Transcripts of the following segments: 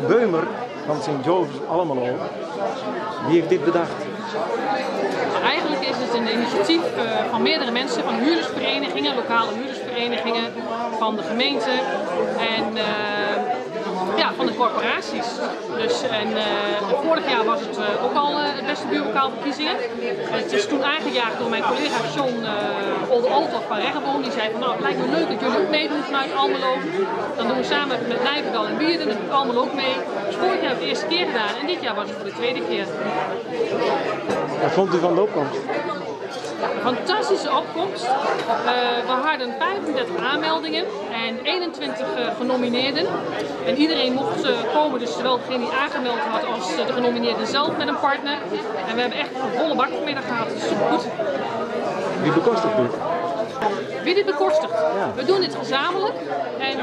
Beumer van St. Joseph's Almelo, wie heeft dit bedacht? Eigenlijk is het een initiatief eh, van meerdere mensen, van huurdersverenigingen, lokale huurdersverenigingen, van de gemeente en uh, ja, van de corporaties. Dus, en uh, vorig jaar was het uh, ook al het beste buurlokaalverkiezingen. het is toen aangejaagd door mijn collega John uh, Olde van Reggenboom. Die zei van nou het lijkt me leuk dat jullie ook meedoen vanuit Almelo. Dan doen we samen met Nijverdal en Bierden, dan doet Almelo ook mee. Dus vorig jaar hebben de eerste keer gedaan en dit jaar was het voor de tweede keer. Wat vond u van de opkomst? Fantastische opkomst. Uh, we hadden 35 aanmeldingen en 21 uh, genomineerden. En iedereen mocht uh, komen, dus zowel degene die aangemeld had als de genomineerde zelf met een partner. En we hebben echt een volle bak vanmiddag gehad, dus goed. Wie bekostigt dit? Wie dit bekostigt? Ja. We doen dit gezamenlijk en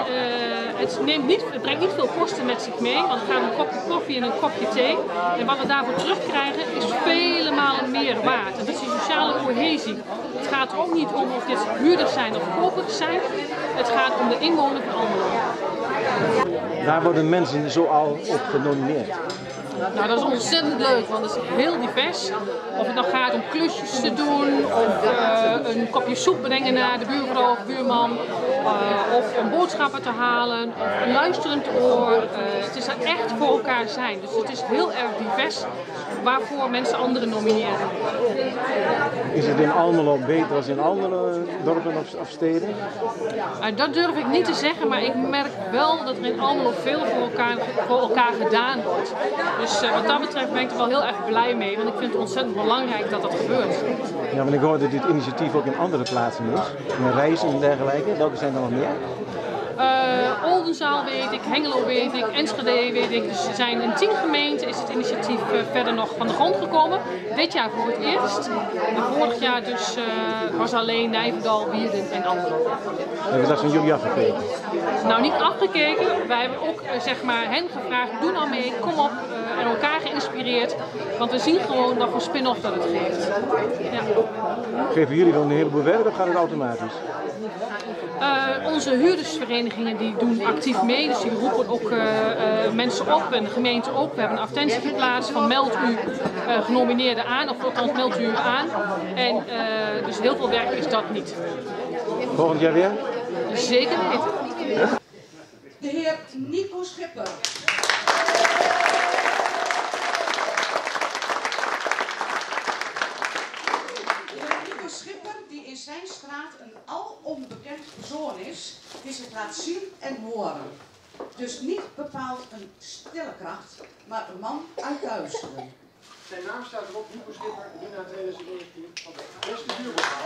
het, neemt niet, het brengt niet veel kosten met zich mee, want we gaan een kopje koffie en een kopje thee. En wat we daarvoor terugkrijgen is vele malen meer waard. En dat is die sociale cohesie. Het gaat ook niet om of dit huurders zijn of kopers zijn. Het gaat om de inwoner van Almelo. Daar worden mensen zo al op genomineerd. Nou, dat is ontzettend leuk, want het is heel divers. Of het nou gaat om klusjes te doen, of uh, een kopje soep brengen naar de buurvrouw of buurman, uh, of om boodschappen te halen, of een luisterend oor. Uh, het is er echt voor elkaar zijn. Dus het is heel erg divers waarvoor mensen anderen nomineren. Is het in Almelo beter dan in andere dorpen of, of steden? dat durf ik niet te zeggen, maar ik merk wel dat er in Almelo veel voor elkaar, voor elkaar gedaan wordt. Dus uh, wat dat betreft ben ik er wel heel erg blij mee, want ik vind het ontzettend belangrijk dat dat gebeurt. Ja, want ik hoorde dat dit initiatief ook in andere plaatsen is, met reizen en dergelijke. Welke zijn er nog meer? Uh, Oldenzaal weet ik, Hengelo weet ik, Enschede weet ik. Dus er zijn in tien gemeenten is het initiatief uh, verder nog van de grond gekomen. Dit jaar voor het eerst. En vorig jaar dus uh, was alleen Nijverdal, Wierden en Almelo. Hebben dat van jullie afgekeken? Nou, niet afgekeken. Wij hebben ook zeg maar hen gevraagd, doe nou mee, kom op. en elkaar geïnspireerd. Want we zien gewoon wat voor spin-off dat het geeft. Ja. Geven jullie dan een heleboel werk of gaat het automatisch? onze huurdersverenigingen die doen actief mee, dus die roepen ook uh, uh, mensen op en de gemeente ook. We hebben een advertentie geplaatst van meld u uh, genomineerden aan, of althans meld u aan. En dus heel veel werk is dat niet. Volgend jaar weer? Zeker weten. De heer Nico Schipper. Zijn straat een al onbekend persoon is die zich laat zien en horen. Dus niet bepaald een stille kracht, maar een man uit duisteren. Zijn naam staat erop, Nico Schipper, winnaar 2019 van de beste buurbokaal.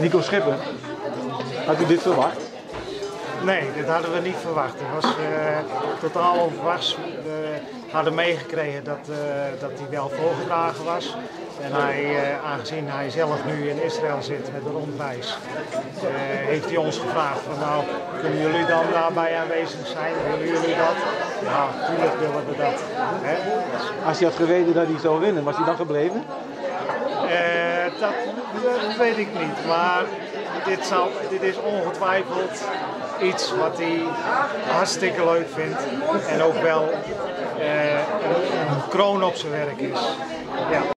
Nico Schipper, had u dit verwacht? Nee, dit hadden we niet verwacht. Het was uh, totaal onverwachts. We hadden meegekregen dat, uh, dat hij wel voorgedragen was. En hij, uh, aangezien hij zelf nu in Israël zit met een rondreis, heeft hij ons gevraagd van nou, kunnen jullie dan daarbij aanwezig zijn? Willen jullie dat? Ja, natuurlijk willen we dat. Hè? Als hij had geweten dat hij zou winnen, was hij dan gebleven? dat, dat weet ik niet, maar dit, zal, dit is ongetwijfeld iets wat hij hartstikke leuk vindt en ook wel een, een kroon op zijn werk is. Ja.